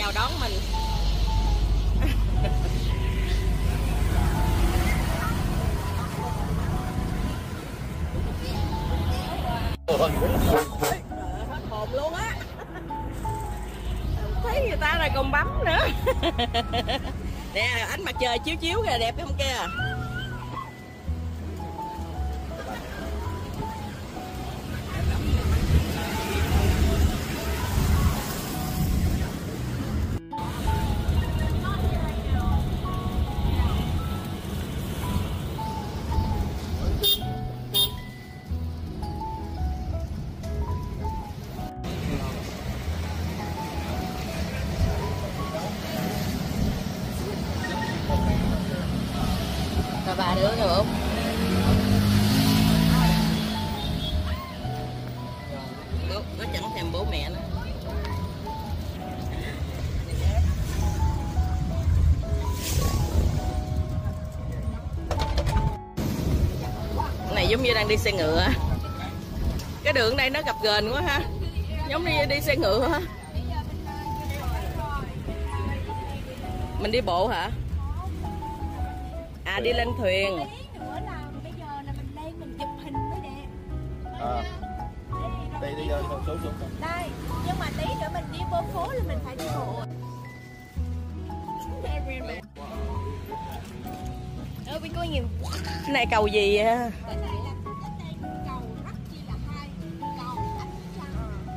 chào đón mình. Hết hồn luôn á. Thấy người ta là còn bấm nữa. Nè, ánh mặt trời chiếu chiếu kìa, đẹp không kia ba bà nữa được không nó chẳng thèm bố mẹ nữa. Cái này giống như đang đi xe ngựa cái đường đây nó gập ghềnh quá ha. Giống như đi xe ngựa ha. Mình đi bộ hả? À đi lên thuyền. Nữa là bây giờ là mình lên mình chụp hình mới đẹp. Đây đi xuống xuống. đây nhưng mà tí nữa mình đi vô phố là mình phải đi bộ. We going in cái này cầu gì ha cái này là cái tên cầu rất chi là hay.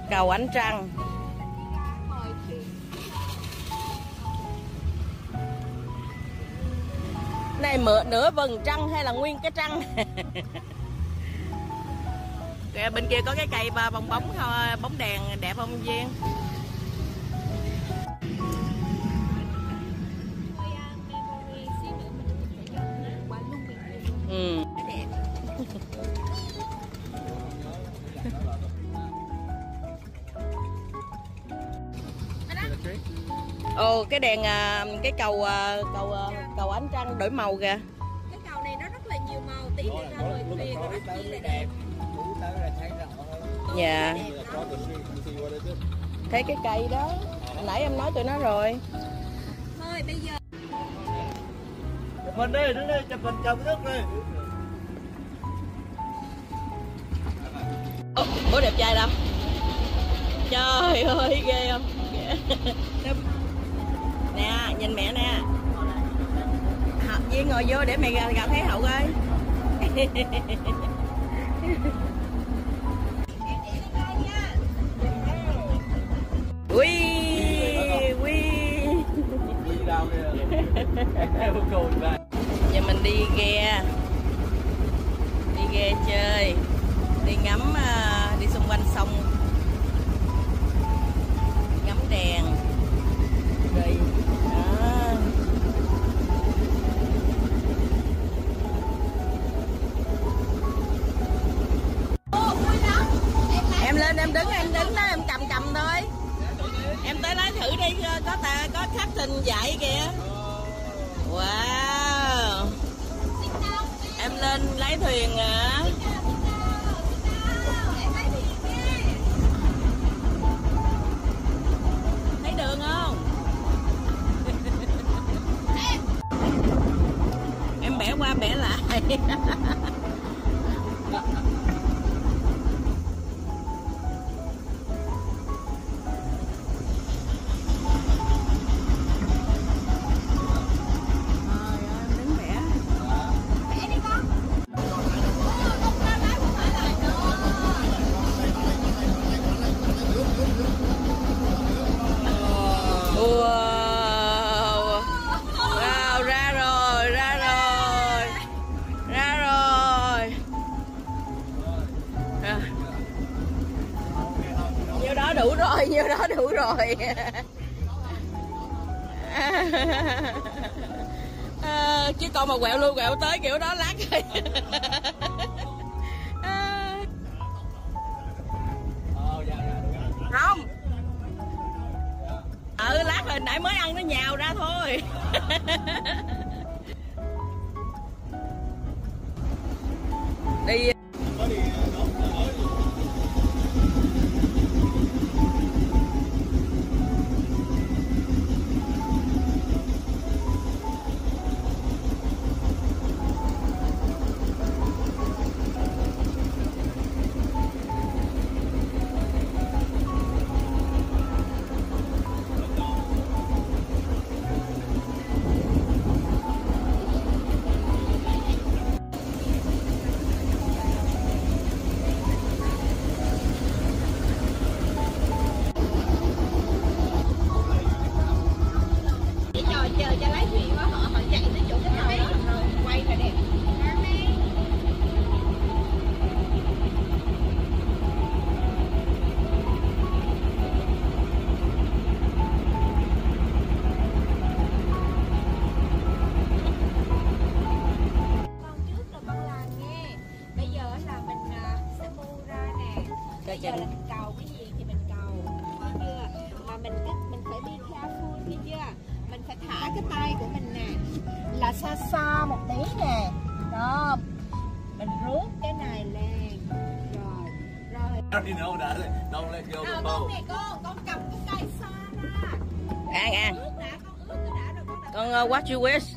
Cầu ánh trăng này mượn nửa vầng trăng hay là nguyên cái trăng? Kìa, bên kia có cái cây ba bong bóng thôi, bóng đèn đẹp không Duyên? Ừ. ồ cái đèn à, cái cầu à, cầu à, cầu ánh trăng. Đổi màu kìa. Cái cầu này nó rất là nhiều màu tí nữa ra hồi thuyền nó rất chi là đẹp. Dạ. Có từng đi từng đi qua đây chứ. thấy cái cây đó nãy em nói tụi nó rồi. Thôi bây giờ Chụp hình đi, đứng đi, chụp hình chụp nước đi. Ồ, bố đẹp trai đâu trời ơi ghê không? Nè nhìn mẹ nè Hậu, ngồi vô để mày gặp, thấy hậu ơi ui ui Ui đâu kìa. Em cồn vậy. Ờ, chứ con mà quẹo luôn quẹo tới kiểu đó lát you wish.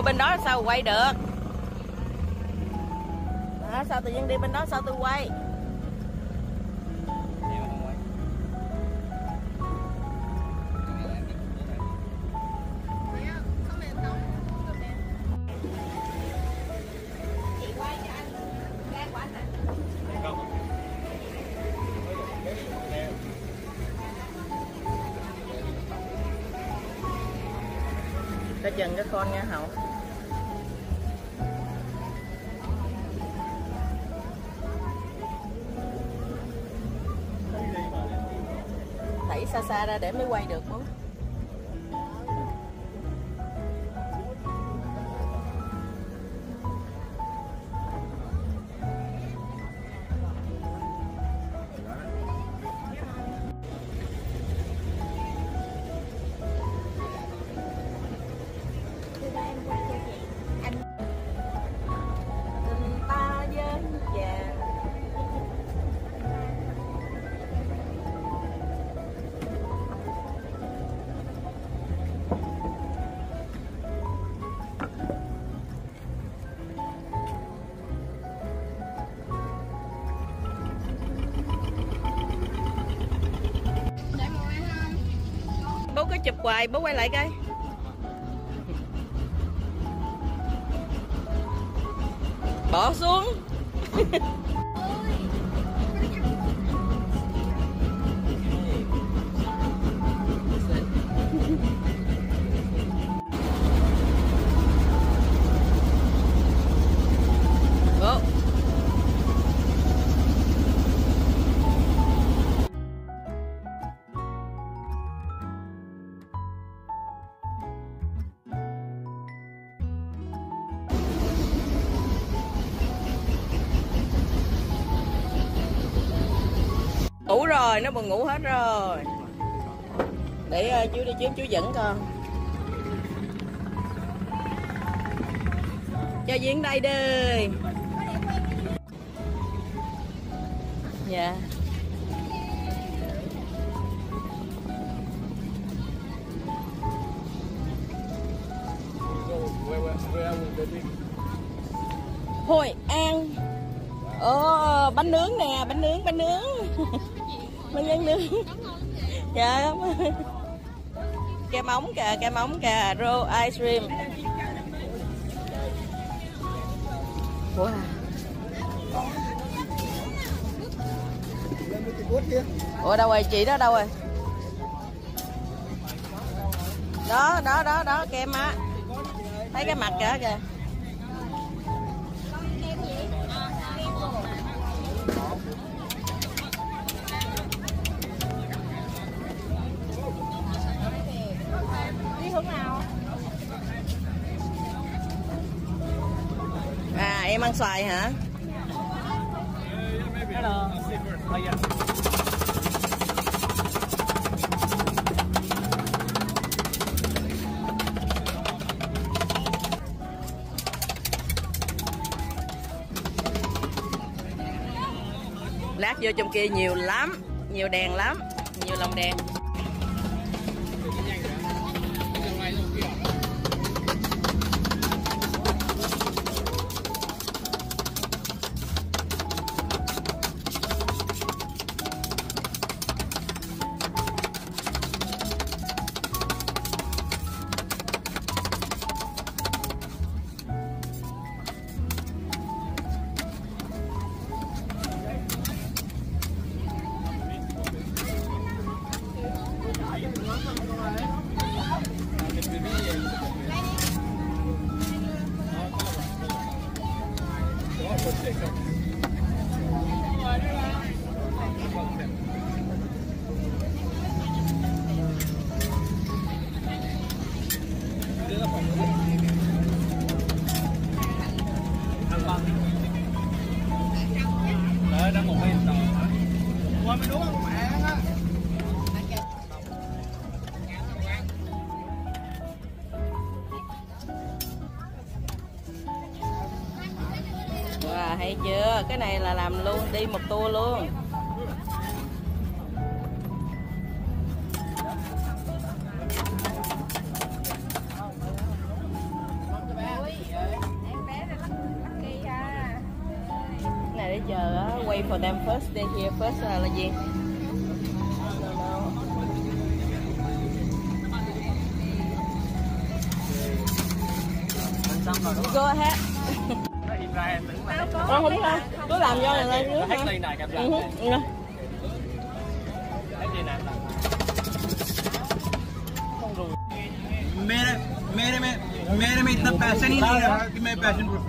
ủa bên đó sao quay được? À, sao tự nhiên đi bên đó sao tôi quay? Cho chân các con nha. camera ra để mới quay được. hoài bố quay lại coi. Bỏ xuống. con ngủ hết rồi. Để uh, chú đi trước chú dẫn con. Cho diễn đây đi. Dạ. Hội An Ồ, bánh nướng nè, bánh nướng, bánh nướng. Bánh nhân nướng Dạ, cảm ơn. Kem ống kìa, kem ống kìa, roll ice cream. Wow. Ủa đâu rồi, chị đó đâu rồi? Đó, đó, đó, đó, kem á. Thấy cái mặt kìa kìa. Xoài hả? Hello. Oh, yeah. Lát vô trong kia nhiều lắm Nhiều đèn lắm Nhiều lồng đèn Hay chưa? Cái này là làm luôn Đi một tour luôn. Này để chờ á Wait for them first they here first là, là gì? Go ahead? Nó im ra em tưởng là Không không sao Cứ làm vô này lên trước hết hả ly này cầm Ừ, lại. ừ. Hết ly này làm. Không rồi. मेरे मेरे में मेरे में इतना पैशन ही नहीं रहा कि मैं passion proof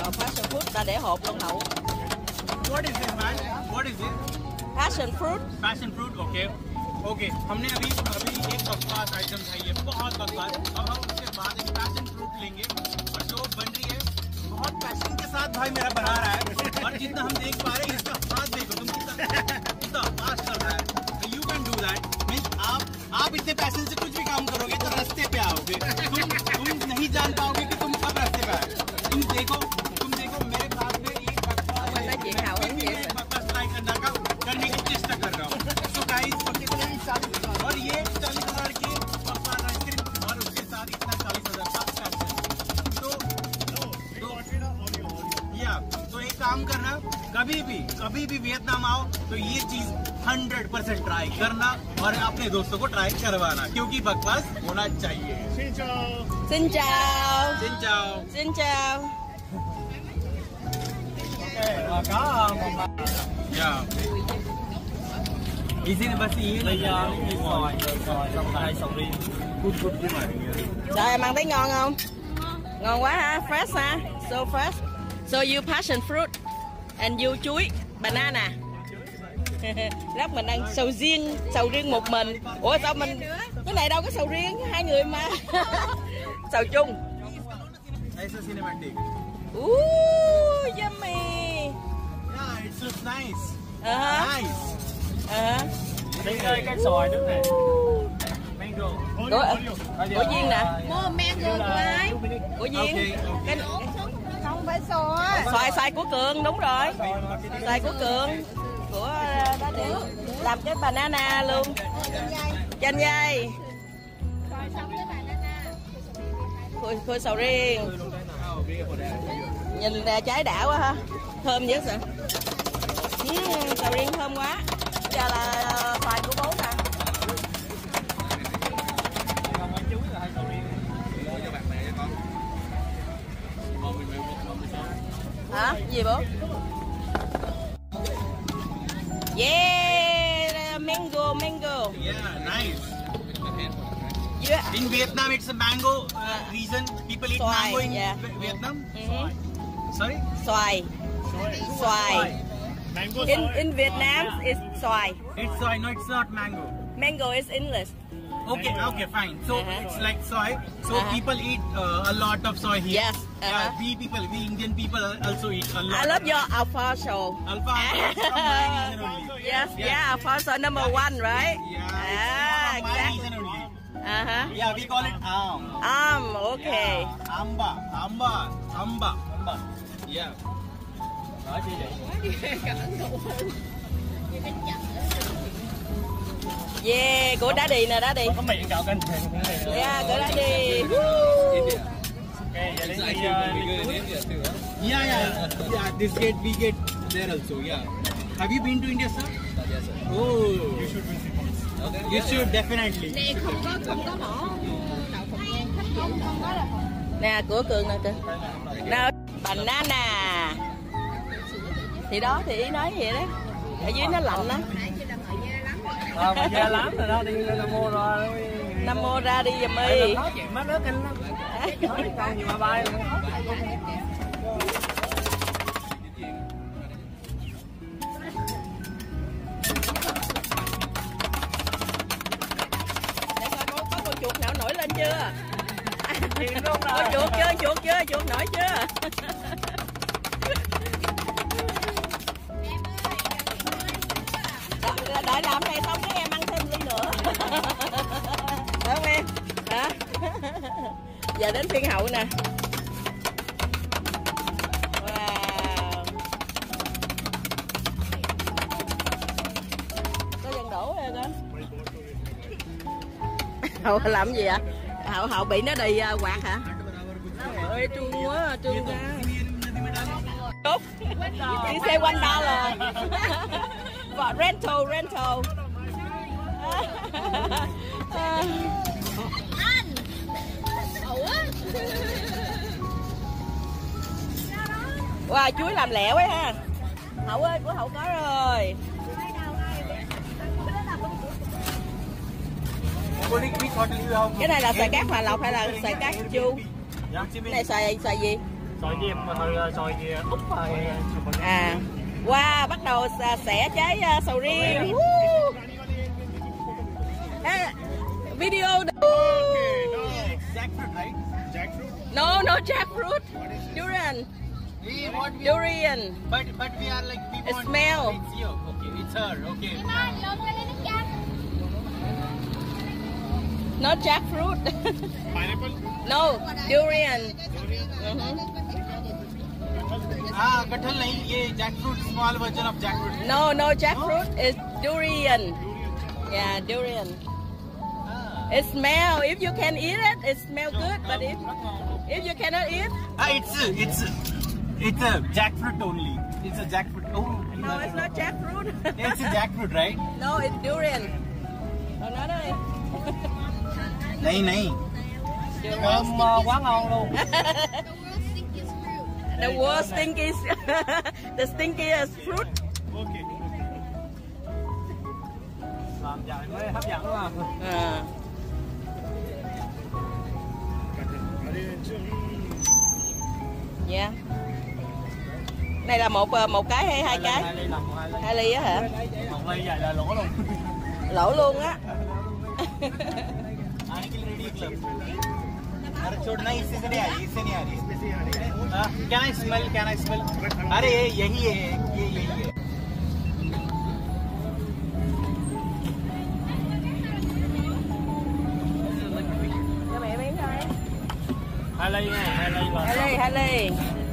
Rồi passion fruit ta để hộp luôn hậu what is this man what is this Passion fruit passion fruit okay Okay, हमने अभी अभी एक बकवास आइटम था ये बहुत बकवास अब हम उसके बाद एक पैशन फ्रूट लेंगे। और जो बन रही है, बहुत पैशन के साथ भाई मेरा बना रहा है। और जितना हम देख पा रहे हैं, इसका हाथ देखो, तुम कितना कितना फास्ट चल रहा है। You can do that means आप आप इतने पैशन से दोस्तों को ट्राई करवाना क्योंकि बकवास होना चाहिए Xin chào जिन जाओ Xin chào Và có một या इसी ने बस ये bây giờ đi xoài, xoài xong lại sầu riêng. कुछ कुछ भी मारेंगे Sao em ăn thấy ngon không? Ngon quá ha, fresh ha, so fresh. So you passion fruit and you chuối banana. lát mình ăn sầu riêng sầu riêng một mình. Ủa sao mình cái này đâu có sầu riêng hai người mà. Sầu chung. Ooh, yummy. Yeah it's just nice. Uh -huh. nice. Uh -huh. đây chơi cái xoài nữa này. Mango. Của, của duyên nè. Mua mango của ai? Của duyên. Cái không phải xoài. Xoài xoài của cường đúng rồi. Xoài của cường đó để làm cái banana luôn. Chanh dây. xoài sống với Khui, khui sầu riêng Nhìn là trái đã quá ha Thơm dữ sợ uhm, Sầu riêng thơm quá Giờ là ờ, xoài của bố nè Hả? Gì bố? Mango, mango. Yeah, nice. Yeah. In Vietnam, it's a mango uh, reason people eat Xoài, mango in yeah. Vi- Vietnam. Mhm. Sorry? Xoài, xoài. In in Vietnam, it's xoài. It's soy. No, it's not mango. Mango is English. Okay, okay, fine. So Uh-huh. it's like soy. So Uh-huh. people eat uh, a lot of soy here. Yes, Yeah, uh-huh. we people, we Indian people also eat a lot. I love of your Alfonso. Alpha is from only. Yes, yeah, Alfonso number one, right? Yeah, Ah, it's exactly. Uh huh. Yeah, we call it am. Um, okay. Yeah, amba, amba, amba, amba. Yeah. Yeah, của Daddy nè, Daddy. có miệng này nữa Yeah, của Daddy. ok giờ đến đi Yeah, yeah, yeah. This gate we get there also. Yeah. Have you been to India, sir? Yes, sir. Oh, you should visit. You should definitely. nè không có không có mỏ đậu phộng nhang khách không không có là Nè, của Cường nè, Cường. Nào, banana. Thì đó, thì ý nói vậy đó. Ở dưới nó lạnh đó. Mà da lắm rồi đó đi lên Nam Mô rồi Nam mô ra đi giùm y. mất nước anh con gì mà bay luôn Để coi có, có con chuột nào nổi lên chưa? Có chuột chưa? Chuột chưa? Chuột nổi chưa? Đợi, làm này xong cái em ăn thêm ly nữa. Phải không em? Hả? Giờ đến phiên hậu nè. Wow. Có dân đổ rồi con. Hậu làm gì ạ? Hậu hậu bị nó đi à, quạt hả? Ơi trương quá, trương ra. Đi xe quanh dollar. Và rental, rental. Wow, chuối làm lẹ quá ha. Hậu ơi, của Hậu có rồi. Cái này là xoài cát hòa lộc hay là xoài cát chu? Cái này xoài xoài gì? sòi gì sòi gì úp rồi À, wow, bắt đầu xẻ trái à, sầu riêng. Ê, video. Jackfruit, right? No, no jackfruit. Durian. We Durian. but but we are like we want smell. It's you. Okay, it's her. Okay. Not jackfruit. Pineapple. no, durian. Mhm. Ah, kathal nahi. Ye jackfruit, small version of jackfruit. No, no, jackfruit no? is durian. durian. Yeah, durian. Ah. It smell. If you can eat it, it smell no, good. No, but if if you cannot eat, ah, it's it's it's a jackfruit only. It's a jackfruit. Oh, no, it's not jackfruit. it's a jackfruit, right? No, it's durian. No, no. Nay, này. Thơm quá ngon luôn. The worst stinkiest, the stinkiest fruit. làm vậy mới hấp dẫn đúng không À. Yeah. Này là một ờ, một cái hay hai cái? hai ly làm một hai ly Hai ly á hả? một ly vậy là lỗ luôn Lỗ luôn á. आने के लिए ready club. अरे छोड़ना इससे से नहीं आ रही इससे नहीं आ रही हाँ, क्या स्मेल क्या ना स्मेल अरे ये यही है ये यही है। Hello, hello.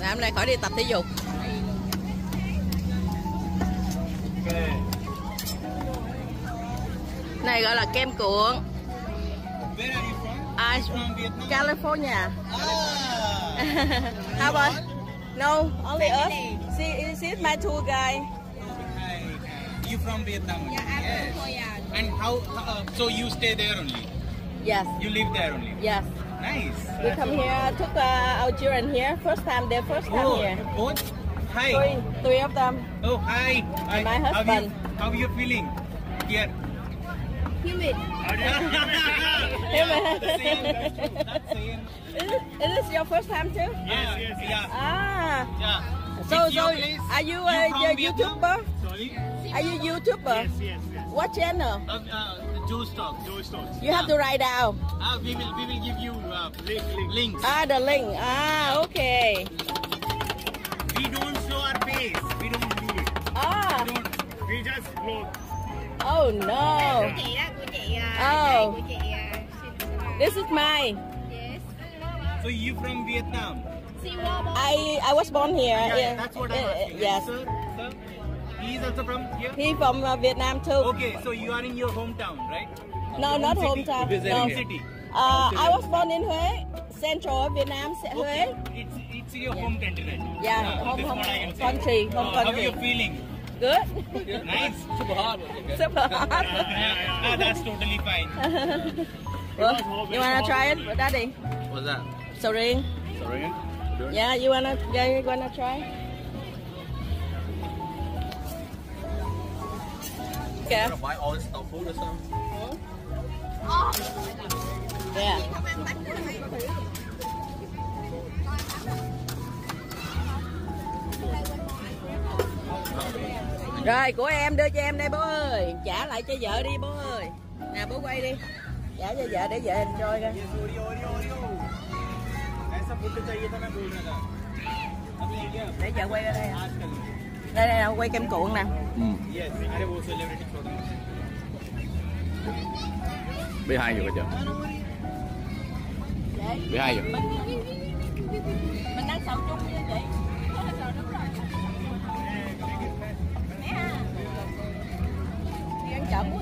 Làm này khỏi đi tập thể dục. Này gọi là kem cuộn. From? À, From Vietnam. California. Ah. How about? No, only us. See, see my tour guide. Hi. You from Vietnam? Ăn Yes. thôi à. And how? Uh, so you stay there only? Yes, You live there only? yes. Nice. We come here, took uh, our children here. First time, their first time Oh, here. both. Hi. Three, three of them. Oh, hi. hi. My How you, husband. how you feeling? Here. Humid. Hey, man. the same. That's true. That's same. Is, it, is this your first time too? Yes, yes, yeah. Ah, Yeah. so It's so are you You a, from? YouTuber? Sorry? Are you YouTuber? Yes, yes, yes. What channel? Uh, uh, Joe Stocks. Joe Stocks. You have to write down. Uh, we will we will give you uh, Link, link. links. Ah, the link. Ah, okay. We don't show our face. We don't do it. Ah, We don't. We just vlog. oh no. Của chị đó, của chị à, Oh. đây của chị à, Xin- This is mine. Yes. So you from Vietnam? I I was born here. Yeah, Yeah. that's what I'm Uh, asking. Yes. Sir, sir, he is also from here. He from uh, Vietnam too. Okay, so you are in your hometown, right? No, not Home hometown. city. No. Home city. Uh, I was born in Huế, central Vietnam, Se- Huế. Okay, it's it's your home country, right? Yeah, Uh, home- that's home what I can say. country, home Uh, How are you feeling? Good. Nice. Super hot. Super hot. ah, that's totally fine. well, you wanna try it, Daddy? What's that? Sorry. Sorry. Yeah, you wanna, yeah, you wanna try? kìa. Kìa dạ. rồi của em đưa cho em đây bố ơi. Trả lại cho vợ đi bố ơi. Nè bố quay đi. Trả cho vợ để vợ hình coi. Coi để vợ quay ra đây. Hả? đây đây quay kem cuộn nè. Ừ. hai rồi chưa? B hai rồi mình đang sầu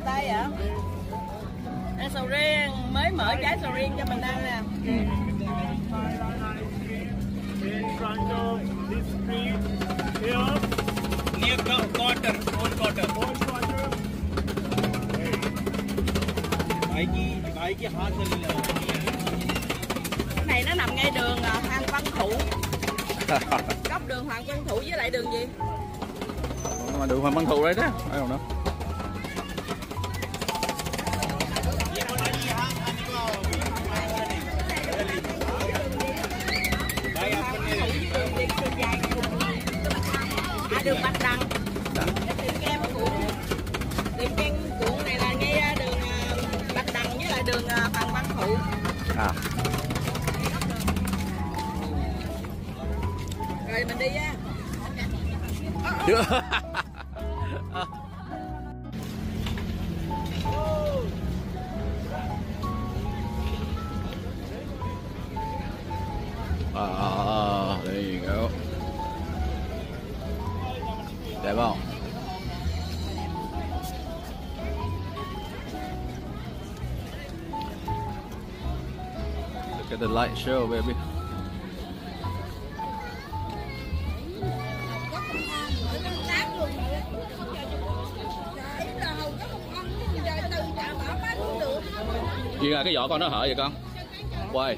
tay vậy. Ăn sầu riêng mới mở trái sầu riêng cho mình ăn nè. Ừ water, cold water. Cold water. Bãi này nó nằm ngay đường à, Hoàng Văn Thụ. Góc đường Hoàng Văn Thụ với lại đường gì? Mà đường Hoàng Văn Thụ đấy đó, ai không đâu. Đẹp không? Look at the light show, baby. Gì là cái vỏ con nó hở vậy con? Quay.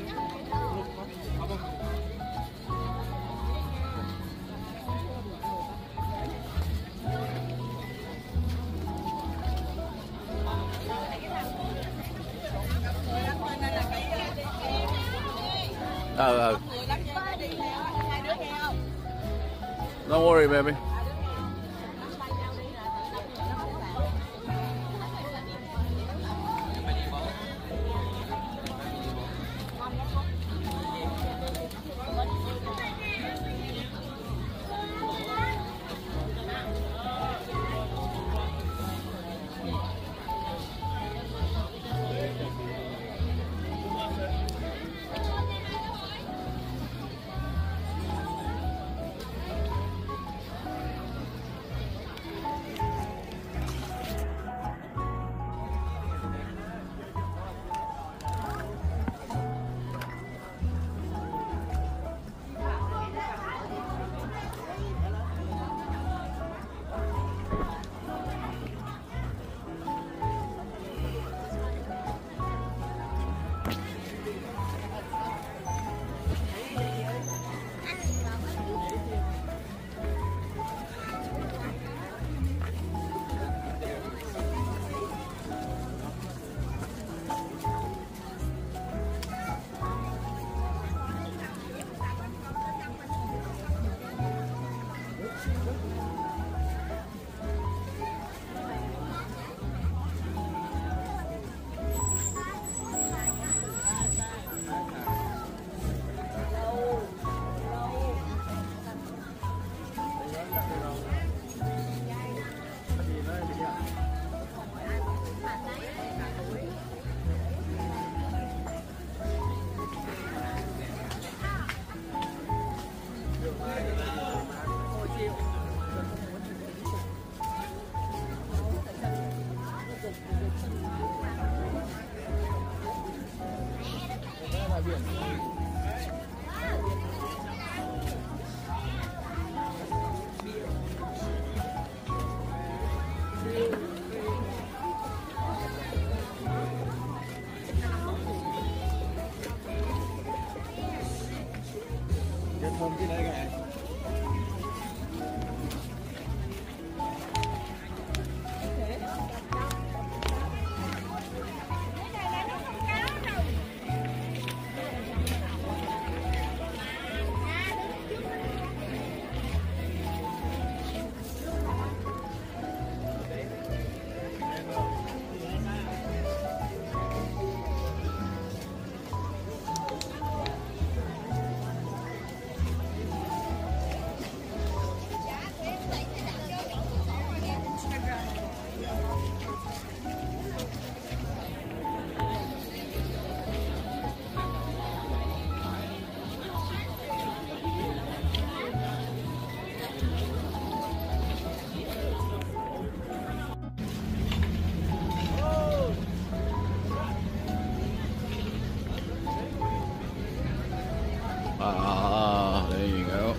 Ah, there you go.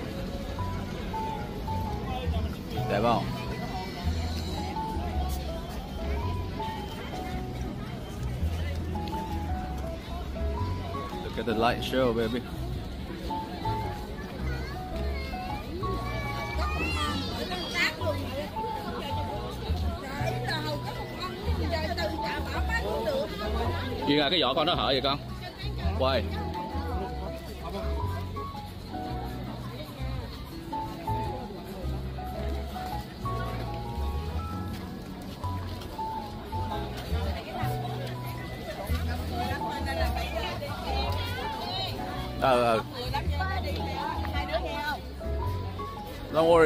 Đẹp không? Look at the light show, baby. Gì là cái vỏ con nó hở vậy con? Quay.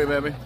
Baby.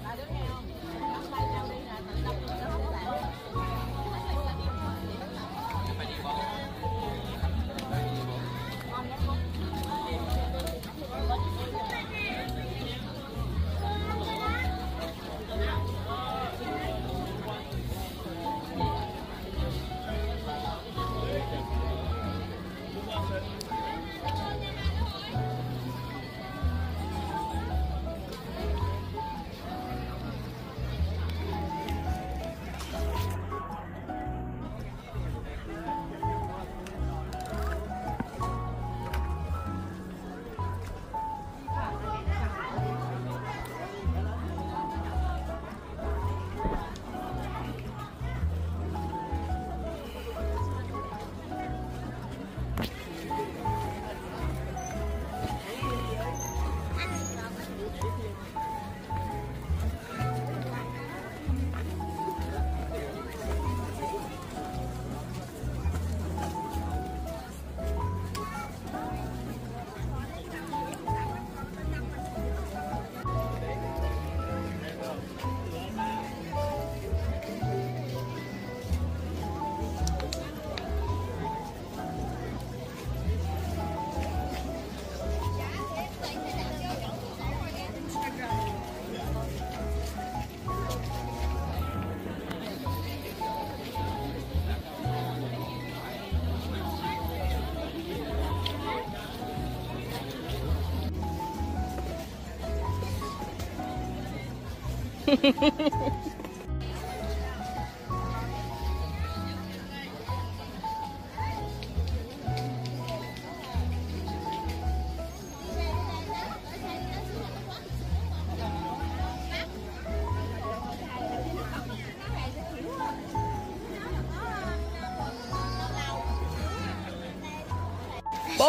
Bố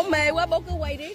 mê quá bố cứ quay đi.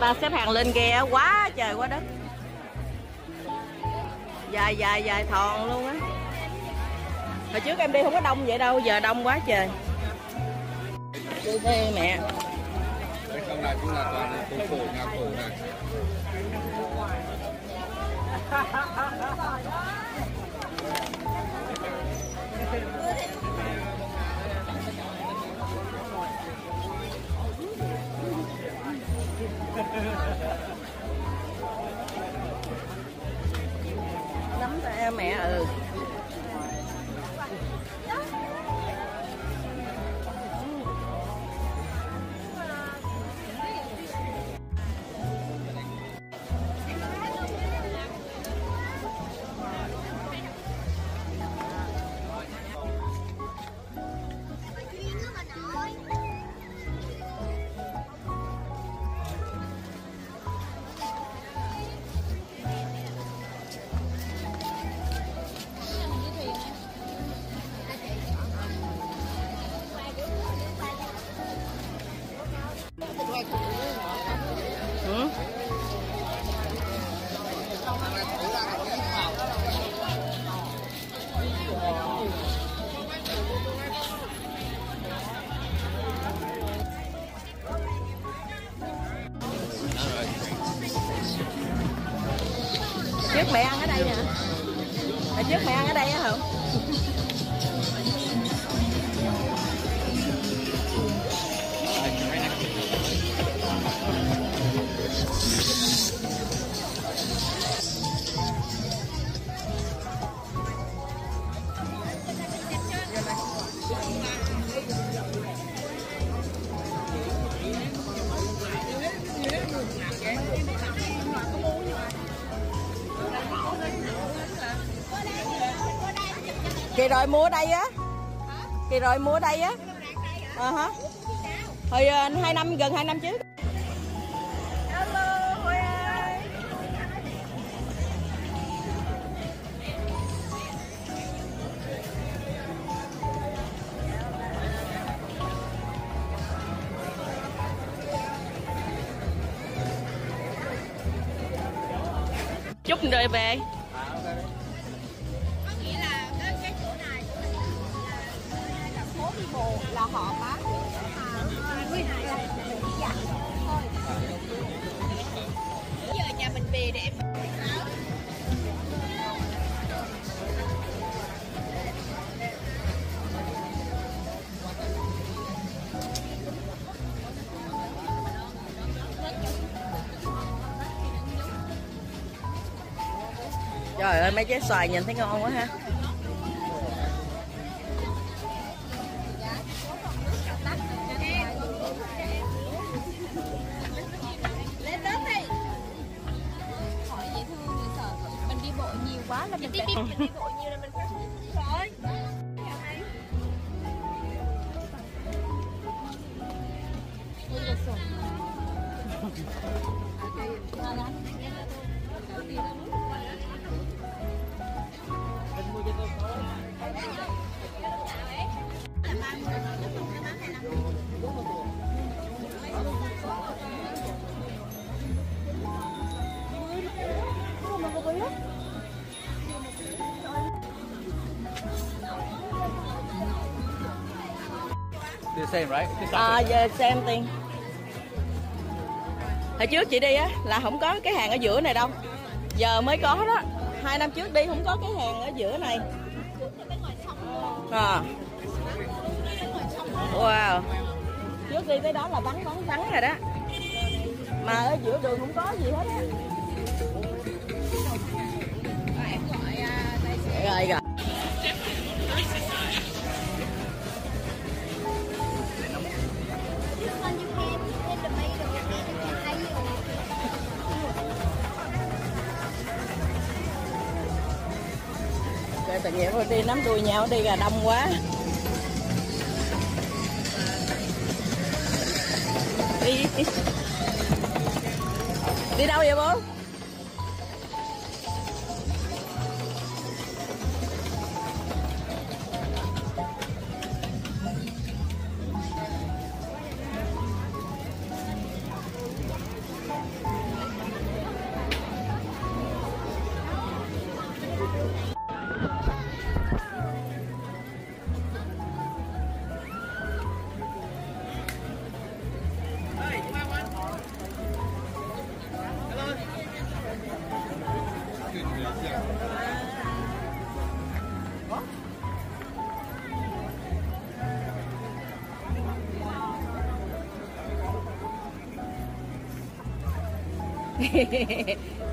ta xếp hàng lên ghe quá trời quá đất. Dài dài dài thòn luôn á. Hồi trước em đi không có đông vậy đâu giờ đông quá trời. Đi mẹ. Trong này cũng là toàn là phố cổ, nhà cổ này. nắm tay mẹ ừ. Trước mẹ ăn ở đây nè hồi trước mẹ ăn ở đây á. Kỳ rồi mua ở đây á. Ờ hả? Hồi ờ, hai năm gần hai năm trước. Chút rồi về bộ là họ bán nguyên này là mình đi dạo thôi giờ nhà mình về để em Trời ơi, mấy trái xoài nhìn thấy ngon quá ha. The same, right? À, something. giờ xem tiền. Hồi trước chị đi á là không có cái hàng ở giữa này đâu. Giờ mới có đó. Hai năm trước đi không có cái hàng ở giữa này. À. Wow. Trước đi tới đó là vắng vắng vắng rồi đó. Mà ở giữa đường không có gì hết á. Rồi rồi. Tội nghiệp thôi đi nắm đuôi nhau, đi gà đông quá. Đi. Đi đâu vậy bố?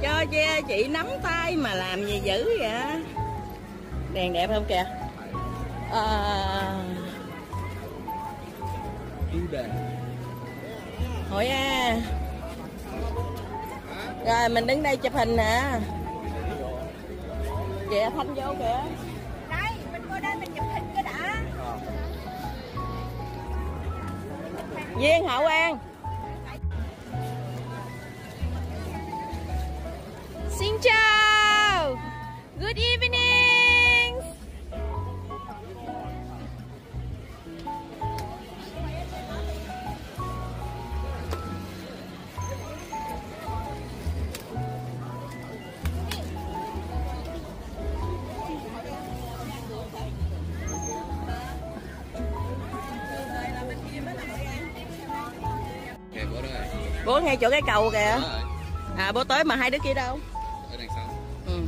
Cho che chị nắm tay mà làm gì dữ vậy? Đèn đẹp không kìa? À, hỏi à rồi mình đứng đây chụp hình nè. Kìa thanh vô kìa. Đây, mình vô đây mình chụp hình cái đã. Duyên Hậu An Bố ngay chỗ cái cầu kìa. À bố tới mà hai đứa kia đâu Ở đằng sau. ừ.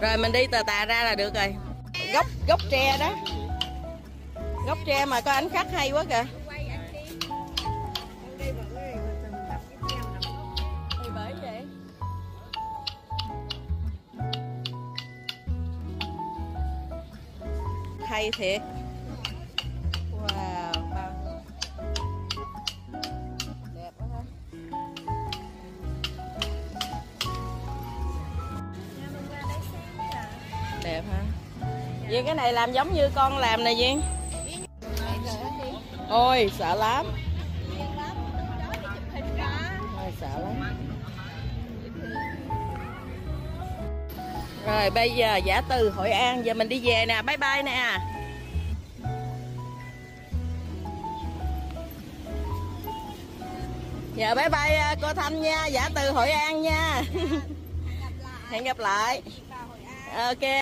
Rồi mình đi tà tà ra là được rồi Gốc gốc tre đó Gốc tre mà có ánh khắc hay quá kìa Hay thiệt Duyên cái này làm giống như con làm nè Duyên. Ôi, sợ lắm. Ôi, sợ lắm. Rồi, bây giờ giả từ Hội An, Giờ mình đi về nè. Bye bye nè. Giờ bye bye à, cô Thanh nha. Giả từ Hội An nha. Hẹn gặp lại. Ok.